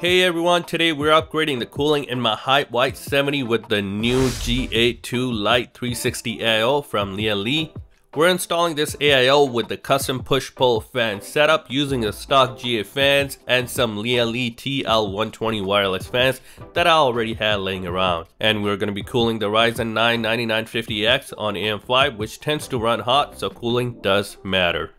Hey everyone, today we're upgrading the cooling in my Hyte Y70 with the new GA II Lite 360 AIO from Lian Li. We're installing this AIO with the custom push-pull fan setup using the stock GA fans and some Lian Li TL120 wireless fans that I already had laying around. And we're going to be cooling the Ryzen 9 9950X on AM5 which tends to run hot so cooling does matter.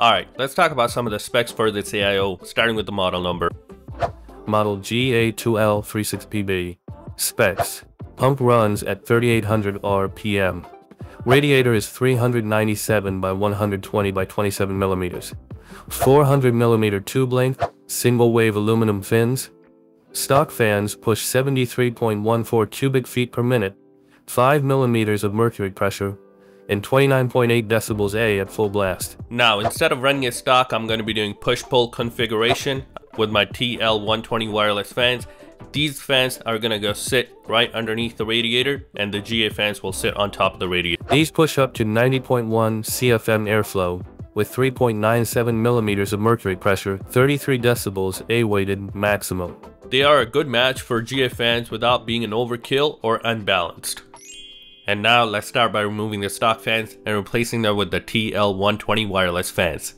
Alright, let's talk about some of the specs for the AIO, starting with the model number. Model GA2L36PB. Specs. Pump runs at 3800 RPM. Radiator is 397 by 120 by 27 millimeters. 400 millimeter tube length, single wave aluminum fins. Stock fans push 73.14 cubic feet per minute, 5 millimeters of mercury pressure, and 29.8 decibels A at full blast. Now, instead of running a stock, I'm going to be doing push-pull configuration with my TL120 wireless fans. These fans are going to go sit right underneath the radiator and the GA fans will sit on top of the radiator. These push up to 90.1 CFM airflow with 3.97 millimeters of mercury pressure, 33 decibels A-weighted maximum. They are a good match for GA fans without being an overkill or unbalanced. And now let's start by removing the stock fans and replacing them with the TL120 wireless fans.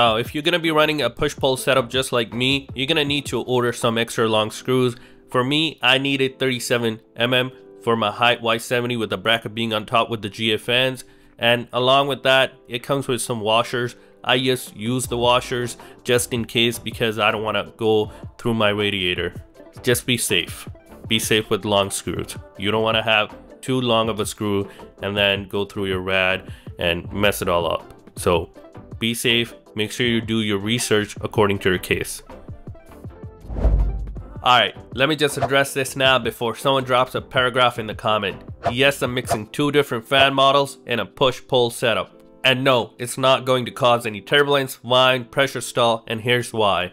Now, if you're gonna be running a push-pull setup just like me, you're gonna need to order some extra long screws. For me, I needed 37 mm for my Hyte Y70 with the bracket being on top with the GA fans. And along with that, it comes with some washers. I just use the washers just in case because I don't want to go through my radiator. Just be safe. Be safe with long screws. You don't want to have too long of a screw and then go through your rad and mess it all up. So be safe, make sure you do your research according to your case. Alright, let me just address this now before someone drops a paragraph in the comment. Yes, I'm mixing two different fan models in a push-pull setup. And no, it's not going to cause any turbulence, whine, pressure stall, and here's why.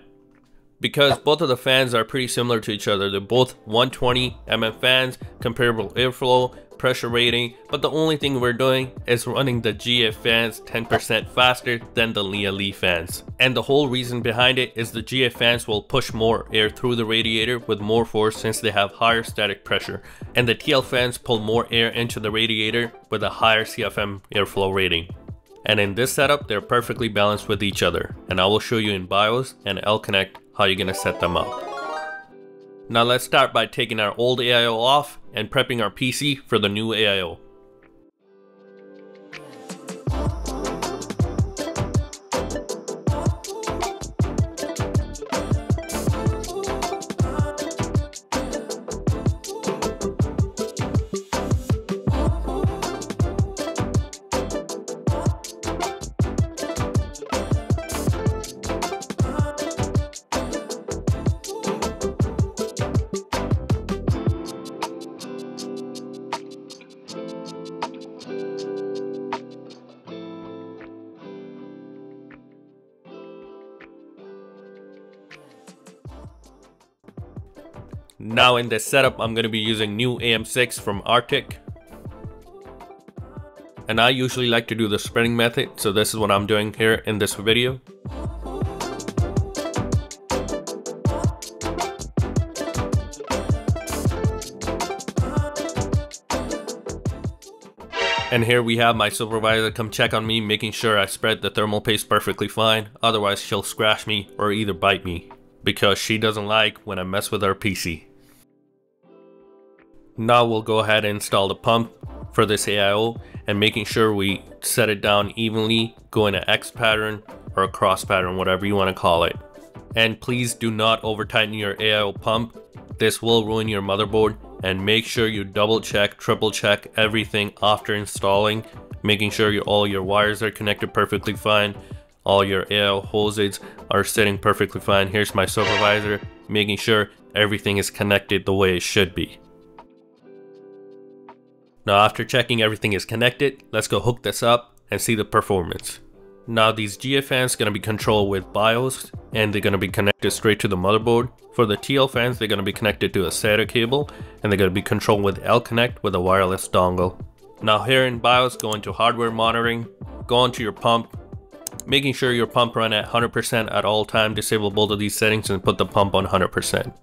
Because both of the fans are pretty similar to each other. They're both 120 mm fans, comparable airflow, pressure rating, but the only thing we're doing is running the GA fans 10% faster than the Lian Li fans. And the whole reason behind it is the GA fans will push more air through the radiator with more force since they have higher static pressure, and the TL fans pull more air into the radiator with a higher CFM airflow rating. And in this setup, they're perfectly balanced with each other, and I will show you in BIOS and L-Connect how you're gonna set them up. Now let's start by taking our old AIO off and prepping our PC for the new AIO. Now in this setup, I'm going to be using new MX-6 from Arctic. And I usually like to do the spreading method, so this is what I'm doing here in this video. And here we have my supervisor come check on me, making sure I spread the thermal paste perfectly fine, otherwise she'll scratch me or either bite me, because she doesn't like when I mess with her PC. Now we'll go ahead and install the pump for this AIO and making sure we set it down evenly, go in an X pattern or a cross pattern, whatever you want to call it. And please do not over tighten your AIO pump. This will ruin your motherboard and make sure you double check, triple check everything after installing, making sure you, all your wires are connected perfectly fine. all your AL hoses are sitting perfectly fine. Here's my supervisor making sure everything is connected the way it should be. Now after checking everything is connected, let's go hook this up and see the performance. Now these fans gonna be controlled with BIOS and they're gonna be connected straight to the motherboard. For the TL fans, they're gonna be connected to a SATA cable and they're gonna be controlled with L-Connect with a wireless dongle. Now here in BIOS, go into hardware monitoring, go into your pump, making sure your pump run at 100% at all time, disable both of these settings and put the pump on 100%.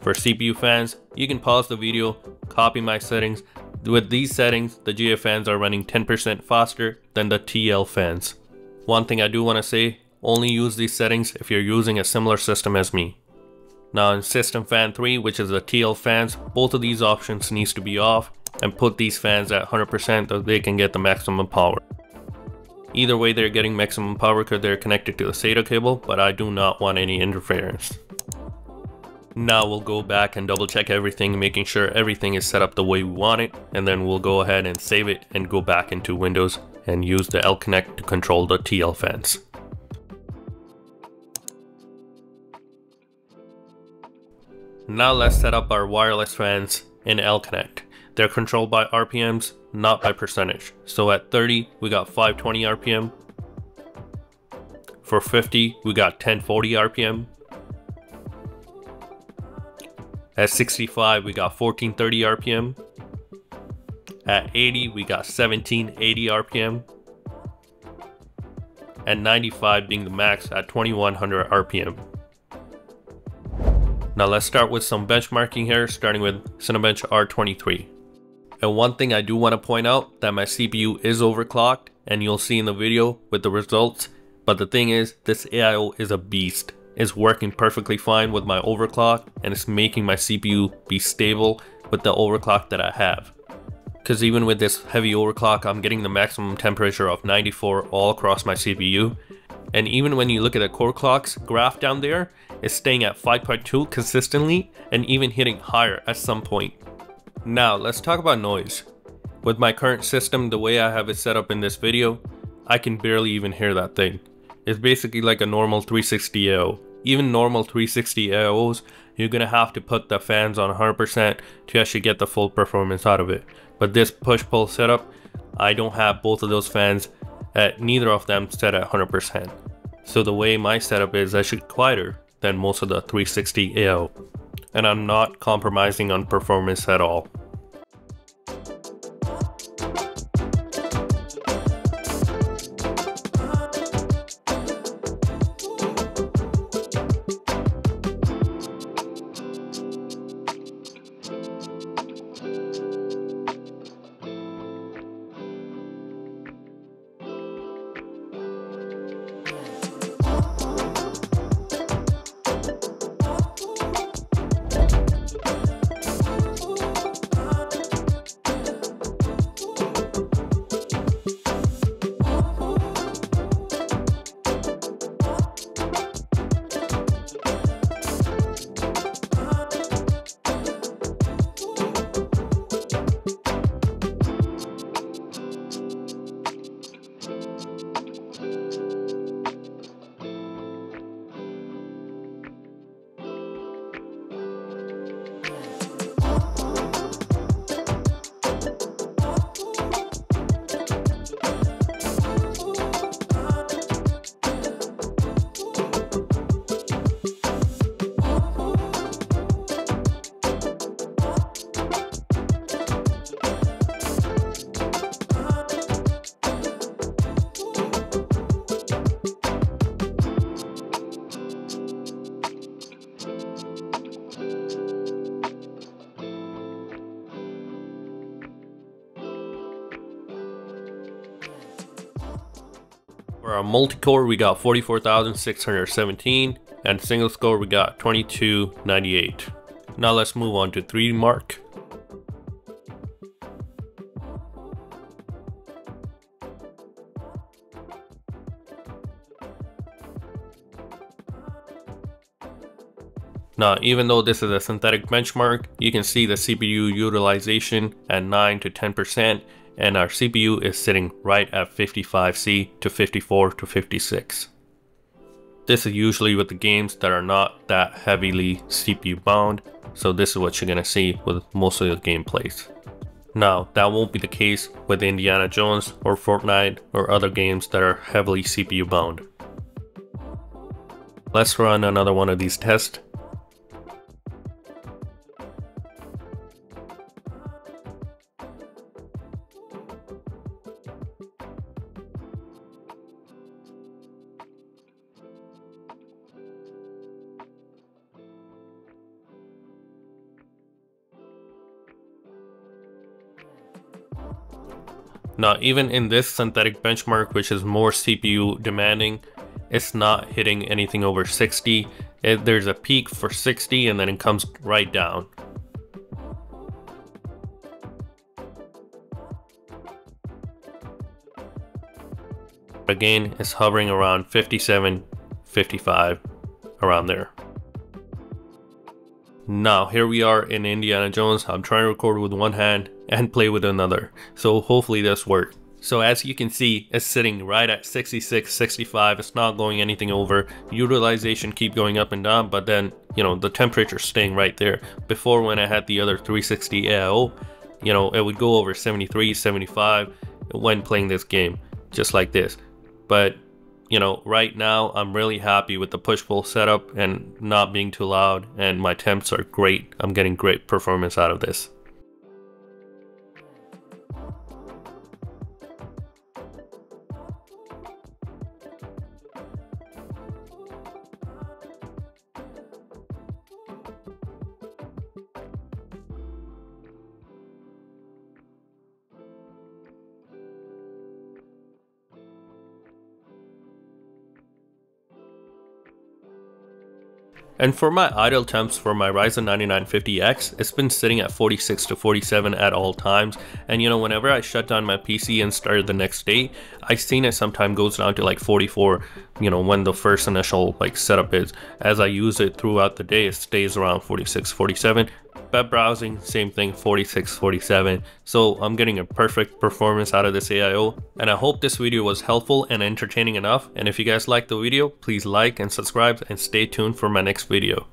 For CPU fans, you can pause the video, copy my settings. With these settings, the GA fans are running 10% faster than the TL fans. One thing I do want to say, only use these settings if you're using a similar system as me. Now in System Fan 3, which is the TL fans, both of these options needs to be off and put these fans at 100% so they can get the maximum power. Either way they're getting maximum power because they're connected to a SATA cable, but I do not want any interference. Now we'll go back and double check everything, making sure everything is set up the way we want it, and then we'll go ahead and save it and go back into Windows and use the L-Connect to control the TL fans. Now let's set up our wireless fans in L-Connect. They're controlled by RPMs, not by percentage. So at 30, we got 520 RPM. For 50, we got 1040 RPM. At 65, we got 1430 RPM. At 80, we got 1780 RPM. And 95 being the max at 2100 RPM. Now let's start with some benchmarking here, starting with Cinebench R23. And one thing I do want to point out that my CPU is overclocked and you'll see in the video with the results. But the thing is, this AIO is a beast. It's working perfectly fine with my overclock and it's making my CPU be stable with the overclock that I have because even with this heavy overclock, I'm getting the maximum temperature of 94 all across my CPU. And even when you look at the core clocks graph down there, it's staying at 5.2 consistently and even hitting higher at some point. Now let's talk about noise. With my current system, the way I have it set up in this video, I can barely even hear that thing. It's basically like a normal 360 AIO. Even normal 360 AIOs, you're gonna have to put the fans on 100% to actually get the full performance out of it. But this push-pull setup, I don't have both of those fans at neither of them set at 100%. So the way my setup is actually quieter than most of the 360 AIO. And I'm not compromising on performance at all. Our multi-core, we got 44,617, and single score, we got 2298. Now let's move on to 3DMark. Now, even though this is a synthetic benchmark, you can see the CPU utilization at 9 to 10% and our CPU is sitting right at 55C to 54 to 56. This is usually with the games that are not that heavily CPU bound, so this is what you're gonna see with most of the gameplays. Now, that won't be the case with Indiana Jones or Fortnite or other games that are heavily CPU bound. Let's run another one of these tests Now even in this synthetic benchmark which is more CPU demanding, it's not hitting anything over 60. It, there's a peak for 60 and then it comes right down. Again, it's hovering around 57, 55, around there. Now, here we are in Indiana Jones. I'm trying to record with one hand and play with another. So hopefully this works. So as you can see, it's sitting right at 66, 65. It's not going anything over. Utilization keep going up and down, but then, you know, the temperature staying right there. Before when I had the other 360 AIO, you know, it would go over 73, 75 when playing this game, just like this. But you know, right now I'm really happy with the push-pull setup and not being too loud and my temps are great. I'm getting great performance out of this. And for my idle temps for my Ryzen 9950X, it's been sitting at 46 to 47 at all times. And you know, whenever I shut down my PC and started the next day, I've seen it sometimes goes down to like 44, you know, when the first initial like setup is. As I use it throughout the day, it stays around 46, 47 web browsing, same thing, 46, 47. So I'm getting a perfect performance out of this AIO. And I hope this video was helpful and entertaining enough. And if you guys liked the video, please like and subscribe and stay tuned for my next video.